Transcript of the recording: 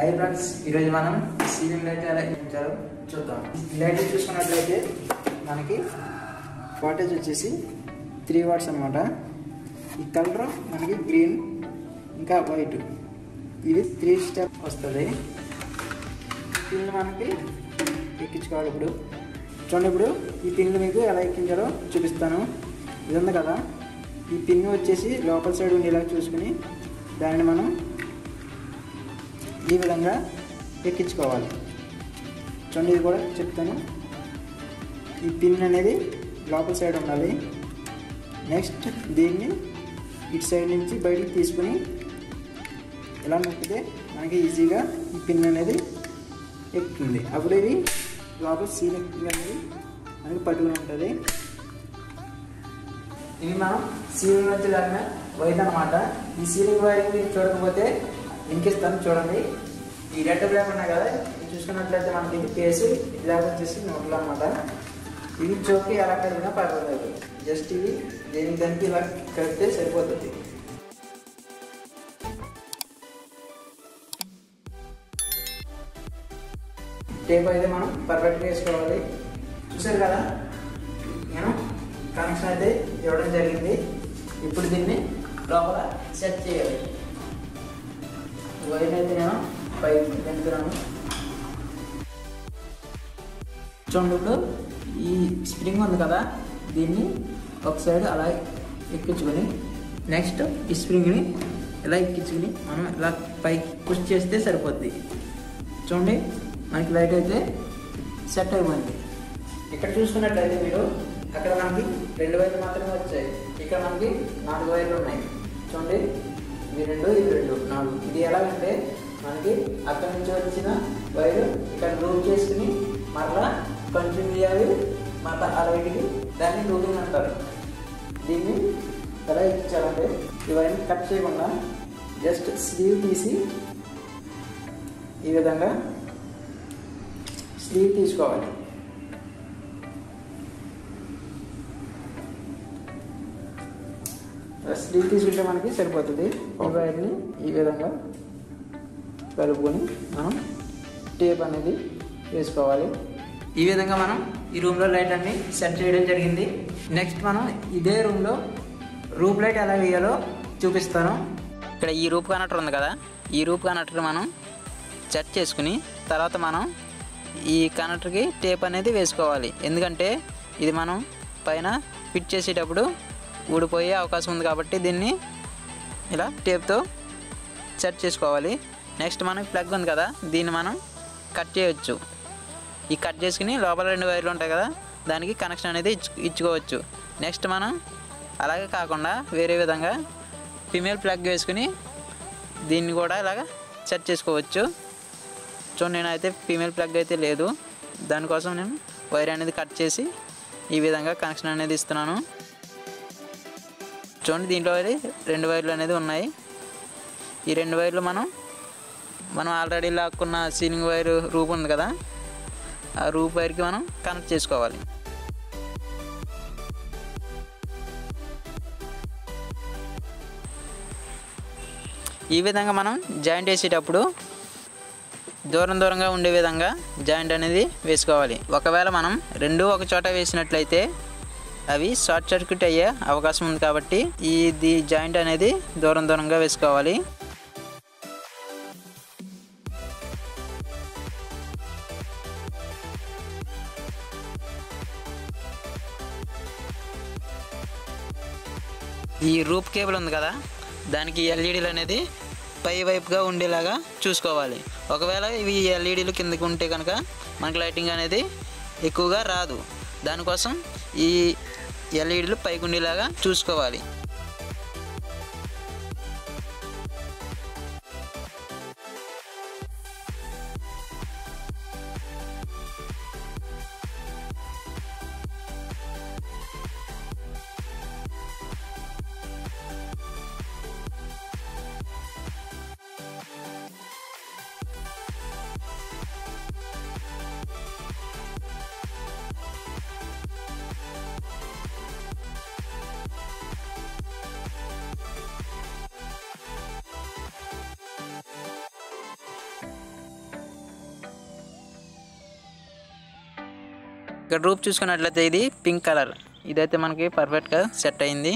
Hi friends ఈరోజు మనం ceiling light ఎలా ఇచ్చారో చూద్దాం. లైట్ చూసుకున్నట్లయితే మనకి వాటేజ్ వచ్చేసి త్రీ వాట్స్ అనమాట ఈ కలర్ మనకి గ్రీన్ ఇంకా వైట్ ఇది త్రీ స్టెప్ వస్తుంది. పిన్లు మనకి ఎక్కించుకోవాలి ఇప్పుడు. చూడండి ఇప్పుడు ఈ పిన్లు మీకు ఎలా ఎక్కించాలో చూపిస్తాను. ఇది ఉంది కదా. ఈ పిన్ వచ్చేసి లోపల సైడ్ ఉండేలా చూసుకుని దానిని మనం ఈ విధంగా ఎక్కించుకోవాలి. చూడండి ఇది కూడా చెప్తాను. ఈ పిన్ అనేది లోపల సైడ్ ఉండాలి. నెక్స్ట్ దీన్ని ఇటు సైడ్ నుంచి బయటికి తీసుకుని ఇలా నొక్కితే మనకి ఈజీగా ఈ పిన్ అనేది ఎక్కుతుంది. అప్పుడు ఇది లోపల సీలింగ్ అనేది మనకి పట్టుకుని ఉంటుంది. ఇవి మనం సీలింగ్ నుంచి లాగిన వైర్ అనమాట ఈ సీలింగ్ వైరింగ్ చూడకపోతే ఇంకిస్తాను చూడండి ఈ రెడ్ బ్లాక్ ఉన్నాయి కదా ఇది చూసుకున్నట్లయితే మనకి ఇది పేసి బ్లాక్ వచ్చేసి నోట్లో అనమాట ఇవి చోకి ఎలా కలిగినా పర్వాలేదు. జస్ట్ ఇవి దేని దానికి ఇలా కలిపితే సరిపోతుంది. టేప్ అయితే మనం పర్ఫెక్ట్గా వేసుకోవాలి. చూసారు కదా? నేను కనెక్షన్ అయితే ఇవ్వడం జరిగింది. ఇప్పుడు దీన్ని లోపల సెట్ చేయాలి. వైర్ అయితే నేను పైకి పెంచుతున్నాను చూడండి ఇప్పుడు ఈ స్ప్రింగ్ ఉంది కదా దీన్ని ఒక సైడ్ అలా ఎక్కించుకొని నెక్స్ట్ ఈ స్ప్రింగ్ని ఇలా ఎక్కించుకుని మనం ఇలా పైకి పుష్ చేస్తే సరిపోద్ది. చూడండి మనకి లైట్ అయితే సెట్ అయిపోయింది. ఇక్కడ చూసుకున్నట్లయితే మీరు అక్కడ మనకి రెండు వైర్లు మాత్రమే వచ్చాయి. ఇక్కడ మనకి నాలుగు వైర్లు ఉన్నాయి. చూడండి ఇవి రెండు ఇవి రెండు నాలుగు. ఇది ఎలాగంటే మనకి అక్కడి నుంచి వచ్చిన వైరు ఇక్కడ లూప్ చేసుకుని మరలా కంటిన్యూ చేయాలి. మరలా ఆ దాన్ని లూపింగ్ అంటారు. దీన్ని ఎలా ఇచ్చారంటే ఇవన్నీ కట్ చేయకుండా జస్ట్ స్లీవ్ తీసి ఈ విధంగా స్లీవ్ తీసుకోవాలి. స్లీవ్ తీసుకుంటే మనకి సరిపోతుంది. ఈ వైర్ని ఈ విధంగా కలుపుకొని మనం టేప్ అనేది వేసుకోవాలి. ఈ విధంగా మనం ఈ రూమ్లో లైట్ అన్ని సెట్ చేయడం జరిగింది. నెక్స్ట్ మనం ఇదే రూమ్లో రూప్ లైట్ ఎలా వేయాలో చూపిస్తాను. ఇక్కడ ఈ రూప్ కనెక్టర్ ఉంది కదా ఈ రూప్ కనెక్టర్ మనం సెట్ చేసుకుని తర్వాత మనం ఈ కనెక్టర్కి టేప్ అనేది వేసుకోవాలి. ఎందుకంటే ఇది మనం పైన ఫిట్ చేసేటప్పుడు ఊడిపోయే అవకాశం ఉంది కాబట్టి దీన్ని ఇలా టేప్తో సెట్ చేసుకోవాలి. నెక్స్ట్ మనకి ప్లగ్ ఉంది కదా దీన్ని మనం కట్ చేయొచ్చు. ఈ కట్ చేసుకుని లోపల రెండు వైర్లు ఉంటాయి కదా దానికి కనెక్షన్ అనేది ఇచ్చు ఇచ్చుకోవచ్చు. నెక్స్ట్ మనం అలాగే కాకుండా వేరే విధంగా ఫిమేల్ ప్లగ్ వేసుకుని దీన్ని కూడా ఇలాగ సెట్ చేసుకోవచ్చు. సో నేనైతే ఫీమేల్ ప్లగ్ అయితే లేదు. దానికోసం నేను వైర్ అనేది కట్ చేసి ఈ విధంగా కనెక్షన్ అనేది ఇస్తున్నాను. చూడండి దీంట్లో రెండు వైర్లు అనేది ఉన్నాయి. ఈ రెండు వైర్లు మనం మనం ఆల్రెడీ లాక్కున్న సీలింగ్ వైర్ రూప్ ఉంది కదా? ఆ రూప్ వైర్కి మనం కనెక్ట్ చేసుకోవాలి. ఈ విధంగా మనం జాయింట్ వేసేటప్పుడు దూరం దూరంగా ఉండే విధంగా జాయింట్ అనేది వేసుకోవాలి. ఒకవేళ మనం రెండు ఒక చోట వేసినట్లయితే అవి షార్ట్ సర్క్యూట్ అయ్యే అవకాశం ఉంది కాబట్టి ఈ జాయింట్ అనేది దూరం దూరంగా వేసుకోవాలి. ఈ రూప్ కేబుల్ ఉంది కదా దానికి ఎల్ఈడీలు అనేది పై వైపుగా ఉండేలాగా చూసుకోవాలి. ఒకవేళ ఇవి ఎల్ఈడీలు కిందకి ఉంటే కనుక మనకి లైటింగ్ అనేది ఎక్కువగా రాదు. దానికోసం ఈ ఎల్ఈడీలు పైకుండేలాగా చూసుకోవాలి. ఇక్కడ రూప్ చూసుకున్నట్లయితే ఇది పింక్ కలర్. ఇదైతే మనకి పర్ఫెక్ట్గా సెట్ అయింది.